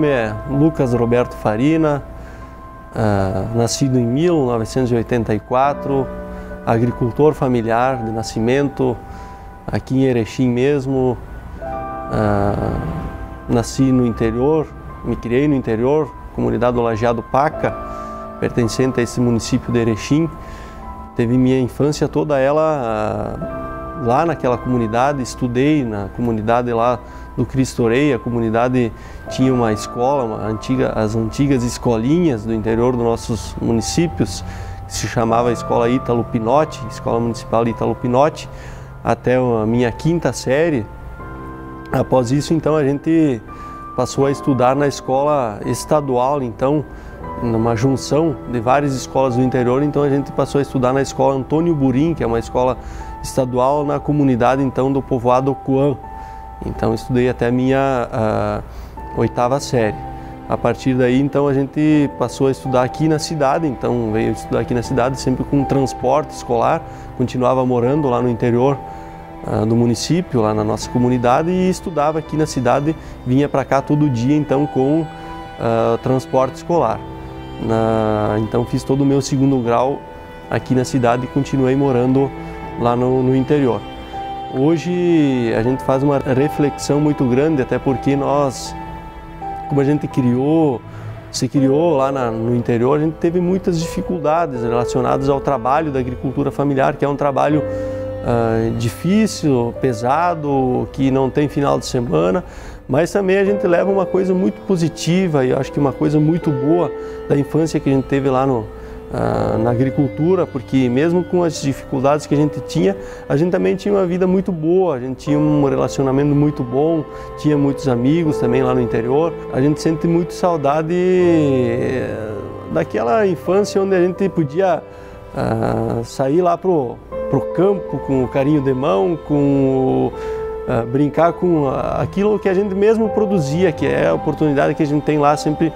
Nome é Lucas Roberto Farina, uh, nascido em 1984, agricultor familiar de nascimento, aqui em Erechim mesmo. Uh, nasci no interior, me criei no interior, comunidade do Lajeado Paca, pertencente a esse município de Erechim. Teve minha infância toda ela uh, lá naquela comunidade, estudei na comunidade lá do Cristo Rei, a comunidade tinha uma escola, uma antiga, as antigas escolinhas do interior dos nossos municípios, que se chamava Escola Ítalo Pinotti, Escola Municipal Ítalo Pinotti, até a minha quinta série. Após isso, então, a gente passou a estudar na escola estadual, então, numa junção de várias escolas do interior, então a gente passou a estudar na escola Antônio Burim, que é uma escola estadual na comunidade então do povoado Coan. Então estudei até a minha oitava série. A partir daí, então, a gente passou a estudar aqui na cidade, então veio estudar aqui na cidade sempre com transporte escolar, continuava morando lá no interior uh, do município, lá na nossa comunidade e estudava aqui na cidade, vinha para cá todo dia, então, com uh, transporte escolar. Na, então fiz todo o meu segundo grau aqui na cidade e continuei morando lá no, no interior. Hoje a gente faz uma reflexão muito grande, até porque nós, como a gente criou, se criou lá na, no interior, a gente teve muitas dificuldades relacionadas ao trabalho da agricultura familiar, que é um trabalho uh, difícil, pesado, que não tem final de semana, mas também a gente leva uma coisa muito positiva e acho que uma coisa muito boa da infância que a gente teve lá no, ah, na agricultura, porque mesmo com as dificuldades que a gente tinha, a gente também tinha uma vida muito boa, a gente tinha um relacionamento muito bom, tinha muitos amigos também lá no interior. A gente sente muito saudade eh, daquela infância onde a gente podia uh, sair lá pro, pro campo com o carinho de mão, com uh, brincar com aquilo que a gente mesmo produzia, que é a oportunidade que a gente tem lá sempre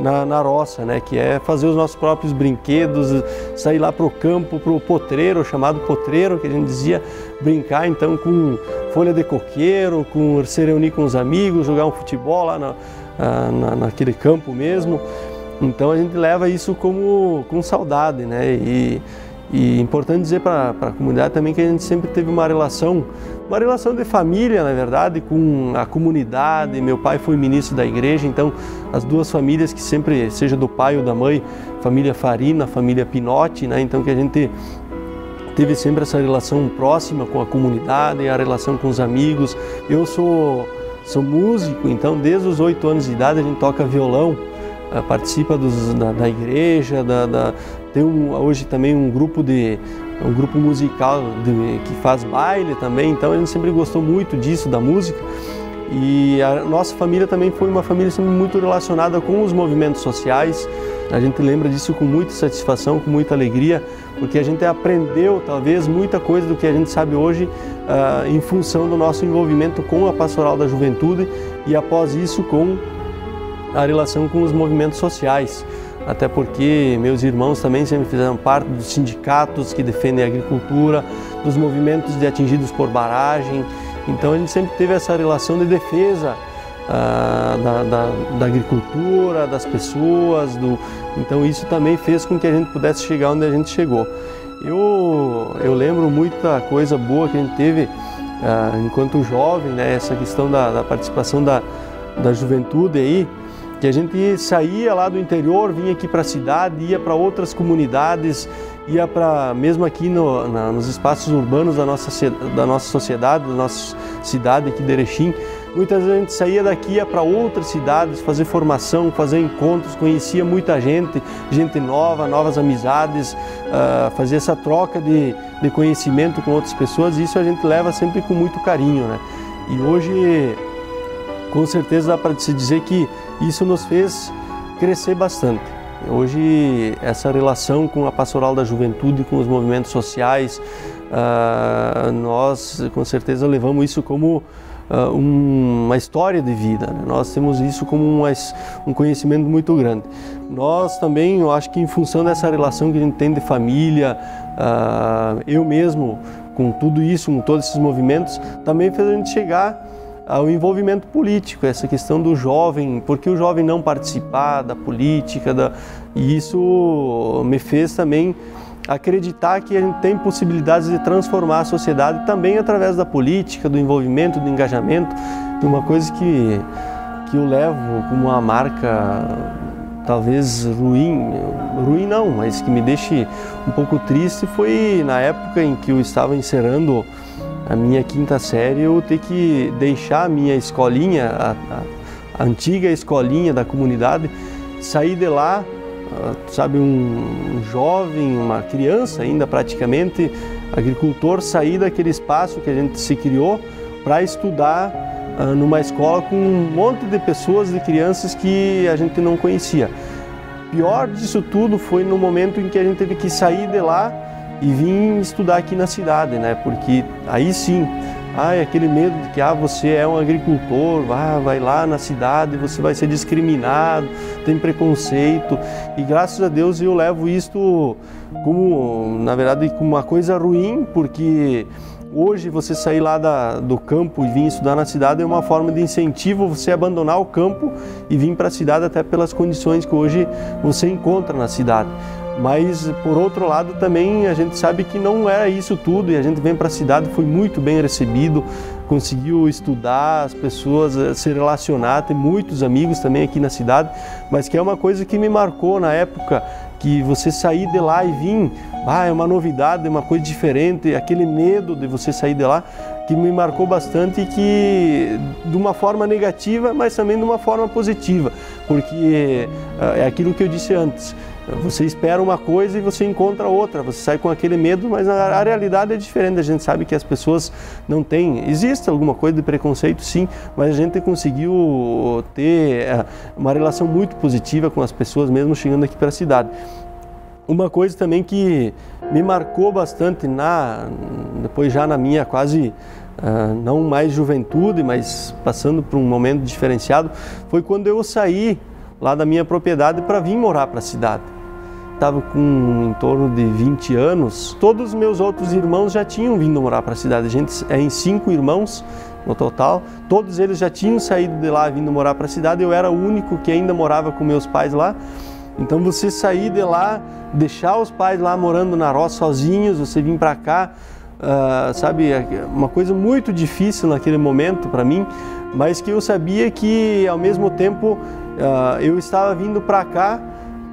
na, na roça, né? que é fazer os nossos próprios brinquedos, sair lá para o campo, para o potreiro, chamado potreiro, que a gente dizia, brincar então com folha de coqueiro, com se reunir com os amigos, jogar um futebol lá na, na, naquele campo mesmo. Então a gente leva isso como com saudade, né? E, e importante dizer para a comunidade também que a gente sempre teve uma relação, uma relação de família, na verdade, com a comunidade. Meu pai foi ministro da igreja, então as duas famílias que sempre, seja do pai ou da mãe, família Farina, família Pinotti, né? Então que a gente teve sempre essa relação próxima com a comunidade, a relação com os amigos. Eu sou, sou músico, então desde os oito anos de idade a gente toca violão. Eh, participa dos, da, da, igreja, da, da, tem um, hoje também um grupo de um grupo musical de, que faz baile também, então gente sempre gostou muito disso, da música. E a nossa família também foi uma família sempre muito relacionada com os movimentos sociais. A gente lembra disso com muita satisfação, com muita alegria, porque a gente aprendeu talvez muita coisa do que a gente sabe hoje uh, em função do nosso envolvimento com a pastoral da juventude e após isso com a relação com os movimentos sociais. Até porque meus irmãos também sempre fizeram parte dos sindicatos que defendem a agricultura, dos movimentos de atingidos por barragem. Então a gente sempre teve essa relação de defesa ah, da, da, da, agricultura, das pessoas. Do... Então isso também fez com que a gente pudesse chegar onde a gente chegou. Eu, eu lembro muita coisa boa que a gente teve ah, enquanto jovem, né? essa questão da, da participação da, da juventude aí que a gente saía lá do interior, vinha aqui para a cidade, ia para outras comunidades, ia para mesmo aqui no, na, nos espaços urbanos da nossa, da nossa sociedade, da nossa cidade aqui de Erechim. Muitas vezes a gente saía daqui ia para outras cidades fazer formação, fazer encontros, conhecia muita gente, gente nova, novas amizades, uh, fazer essa troca de, de conhecimento com outras pessoas. Isso a gente leva sempre com muito carinho, né? E hoje, com certeza dá para se dizer que isso nos fez crescer bastante. Hoje, essa relação com a pastoral da juventude, com os movimentos sociais, uh, nós com certeza levamos isso como uh, uma história de vida. Né? Nós temos isso como um, conhecimento muito grande. Nós também, eu acho que em função dessa relação que a gente tem de família, uh, eu mesmo, com tudo isso, com todos esses movimentos, também fez a gente chegar o envolvimento político, essa questão do jovem, porque o jovem não participar da política, da, e isso me fez também acreditar que a gente tem possibilidades de transformar a sociedade também através da política, do envolvimento, do engajamento, uma coisa que, que eu levo como uma marca talvez ruim, ruim não, mas que me deixe um pouco triste foi na época em que eu estava encerrando a minha quinta série, eu ter que deixar a minha escolinha, a, a, antiga escolinha da comunidade, sair de lá, ah, sabe, um, um jovem, uma criança ainda praticamente, agricultor, sair daquele espaço que a gente se criou para estudar uh, numa escola com um monte de pessoas, de crianças que a gente não conhecia. Pior disso tudo foi no momento em que a gente teve que sair de lá e vim estudar aqui na cidade, né? Porque aí sim, é aquele medo de que ah, você é um agricultor, ah, vai lá na cidade, você vai ser discriminado, tem preconceito. E graças a Deus eu levo isto como, na verdade, como uma coisa ruim, porque Hoje, você sair lá da, do campo e vir estudar na cidade é uma forma de incentivo você abandonar o campo e vir para a cidade, até pelas condições que hoje você encontra na cidade. Mas, por outro lado, também a gente sabe que não era isso tudo e a gente vem para a cidade, foi muito bem recebido, conseguiu estudar, as pessoas eh, se relacionar, tem muitos amigos também aqui na cidade, mas que é uma coisa que me marcou na época que você sair de lá e vir, ah, é uma novidade, é uma coisa diferente, aquele medo de você sair de lá que me marcou bastante e que de uma forma negativa, mas também de uma forma positiva, porque eh, é aquilo que eu disse antes. Você espera uma coisa e você encontra outra, você sai com aquele medo, mas a, realidade é diferente. A gente sabe que as pessoas não têm. Existe alguma coisa de preconceito, sim, mas a gente conseguiu ter é, uma relação muito positiva com as pessoas, mesmo chegando aqui para a cidade. Uma coisa também que me marcou bastante na depois já na minha quase uh, não mais juventude, mas passando por um momento diferenciado, foi quando eu saí lá da minha propriedade para vir morar para a cidade estava com em torno de 20 anos, todos os meus outros irmãos já tinham vindo morar para a cidade. A gente é em cinco irmãos no total, todos eles já tinham saído de lá vindo morar para a cidade. Eu era o único que ainda morava com meus pais lá. Então você sair de lá, deixar os pais lá morando na roça sozinhos, você vir para cá, uh, sabe, é uma coisa muito difícil naquele momento para mim, mas que eu sabia que ao mesmo tempo uh, eu estava vindo para cá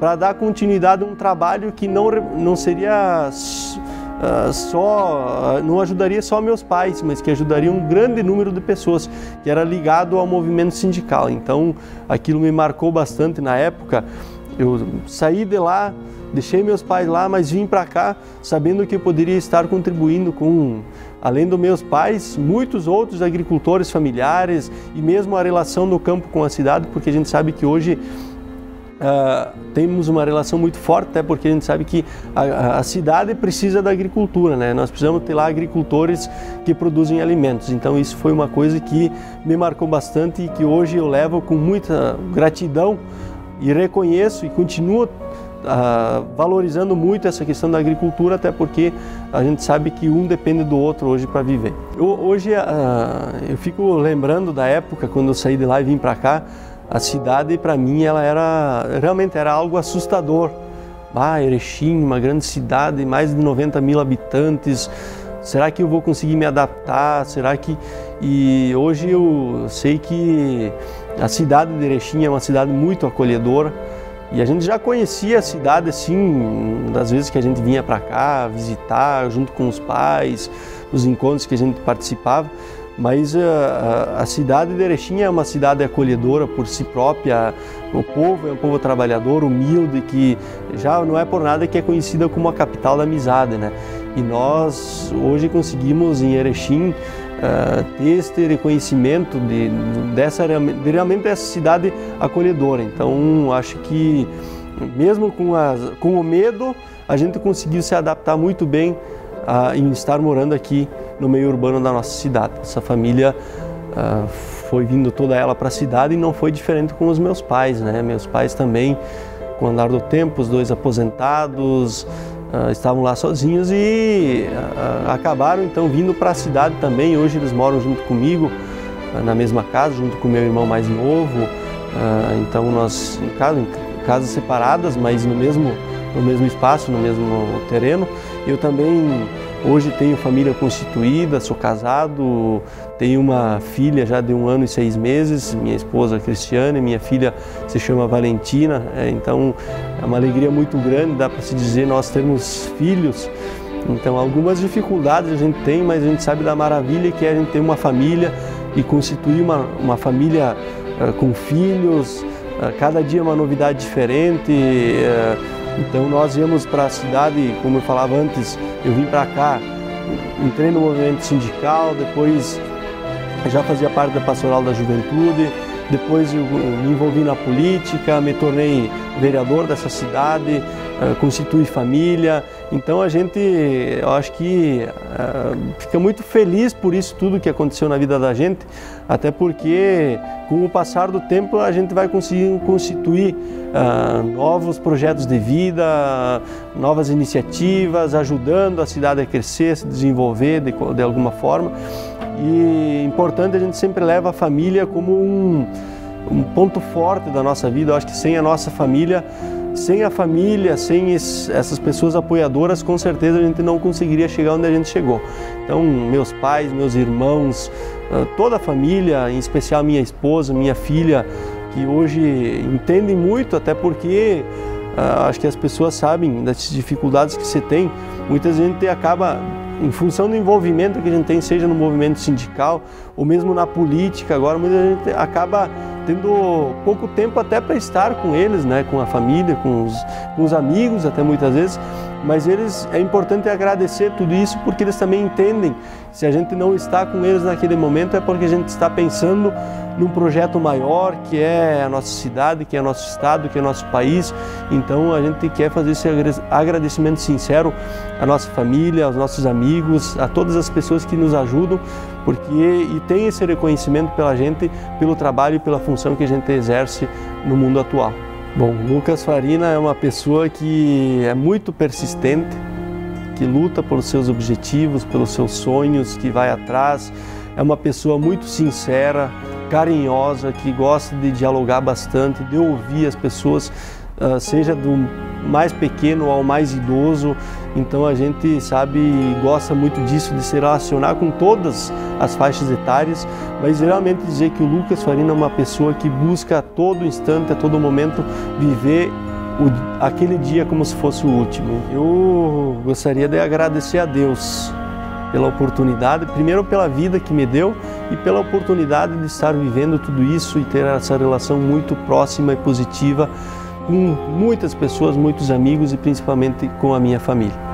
para dar continuidade a um trabalho que não, não seria uh, só, uh, não ajudaria só meus pais, mas que ajudaria um grande número de pessoas, que era ligado ao movimento sindical. Então aquilo me marcou bastante na época. Eu saí de lá, deixei meus pais lá, mas vim para cá sabendo que eu poderia estar contribuindo com, além dos meus pais, muitos outros agricultores familiares e mesmo a relação no campo com a cidade, porque a gente sabe que hoje Uh, temos uma relação muito forte, até porque a gente sabe que a, a, cidade precisa da agricultura, né? Nós precisamos ter lá agricultores que produzem alimentos. Então isso foi uma coisa que me marcou bastante e que hoje eu levo com muita gratidão e reconheço e continuo uh, valorizando muito essa questão da agricultura, até porque a gente sabe que um depende do outro hoje para viver. Eu, hoje uh, eu fico lembrando da época quando eu saí de lá e vim para cá a cidade para mim ela era realmente era algo assustador. Ah, Erechim, uma grande cidade, mais de 90 mil habitantes. Será que eu vou conseguir me adaptar? Será que e hoje eu sei que a cidade de Erechim é uma cidade muito acolhedora e a gente já conhecia a cidade assim das vezes que a gente vinha para cá visitar junto com os pais, os encontros que a gente participava mas a, eh, a, a, cidade de Erechim é uma cidade acolhedora por si própria. O povo é um povo trabalhador, humilde, que já não é por nada que é conhecida como a capital da amizade, né? E nós hoje conseguimos em Erechim uh, ter este reconhecimento de, dessa de realmente essa cidade acolhedora. Então acho que mesmo com, as, com o medo a gente conseguiu se adaptar muito bem em estar morando aqui no meio urbano da nossa cidade. Essa família uh, foi vindo toda ela para a cidade e não foi diferente com os meus pais, né? Meus pais também, com o andar do tempo, os dois aposentados, uh, estavam lá sozinhos e uh, acabaram então vindo para a cidade também. Hoje eles moram junto comigo. na mesma casa, junto com meu irmão mais novo. Então nós, em casa, em casas separadas, mas no mesmo, no mesmo espaço, no mesmo terreno. Eu também hoje tenho família constituída, sou casado, tenho uma filha já de um ano e seis meses, minha esposa Cristiane, minha filha se chama Valentina, é, então é uma alegria muito grande, dá para se dizer, nós termos filhos. Então algumas dificuldades a gente tem, mas a gente sabe da maravilha que é a gente ter uma família e constituir uma, uma família uh, com filhos, uh, cada dia uma novidade diferente. Uh, então nós íamos para a cidade, como eu falava antes, eu vim para cá, entrei no movimento sindical, depois já fazia parte da pastoral da juventude, depois eu me envolvi na política, me tornei vereador dessa cidade, uh, constitui família. Então a gente, eu acho que uh, fica muito feliz por isso tudo que aconteceu na vida da gente, até porque com o passar do tempo a gente vai conseguir constituir uh, novos projetos de vida, novas iniciativas, ajudando a cidade a crescer, se desenvolver de, de alguma forma. E importante a gente sempre leva a família como um, um ponto forte da nossa vida. Eu acho que sem a nossa família, sem a família, sem essas pessoas apoiadoras, com certeza a gente não conseguiria chegar onde a gente chegou. Então, meus pais, meus irmãos, ah, toda a família, em especial minha esposa, minha filha, que hoje entendem muito, até porque uh, acho que as pessoas sabem das dificuldades que você tem. Muitas vezes a gente acaba em função do envolvimento que a gente tem, seja no movimento sindical ou mesmo na política agora, muita gente acaba tendo pouco tempo até para estar com eles, né, com a família, com os, com os amigos, até muitas vezes. Mas eles é importante agradecer tudo isso porque eles também entendem. Se a gente não está com eles naquele momento é porque a gente está pensando num projeto maior que é a nossa cidade, que é nosso estado, que é nosso país. Então a gente quer fazer esse agradecimento sincero à nossa família, aos nossos amigos, a todas as pessoas que nos ajudam, porque e tem esse reconhecimento pela gente, pelo trabalho e pela função que a gente exerce no mundo atual. Bom, Lucas Farina é uma pessoa que é muito persistente, que luta pelos seus objetivos, pelos seus sonhos, que vai atrás. É uma pessoa muito sincera, carinhosa, que gosta de dialogar bastante, de ouvir as pessoas, seja do mais pequeno ao mais idoso. Então a gente sabe gosta muito disso, de se relacionar com todas as faixas etárias, mas realmente dizer que o Lucas Farina é uma pessoa que busca a todo instante, a todo momento, viver o, aquele dia como se fosse o último. Eu gostaria de agradecer a Deus pela oportunidade, primeiro pela vida que me deu e pela oportunidade de estar vivendo tudo isso e ter essa relação muito próxima e positiva com muitas pessoas, muitos amigos e principalmente com a minha família.